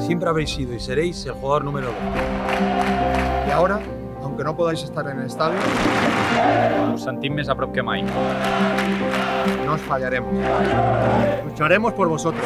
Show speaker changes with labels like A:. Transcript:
A: Siempre habéis sido y seréis el jugador número dos.
B: Y ahora, aunque no podáis estar en el estadio,
C: Us sentim més a prop que mai.
B: no os fallaremos. Lucharemos por Vosotros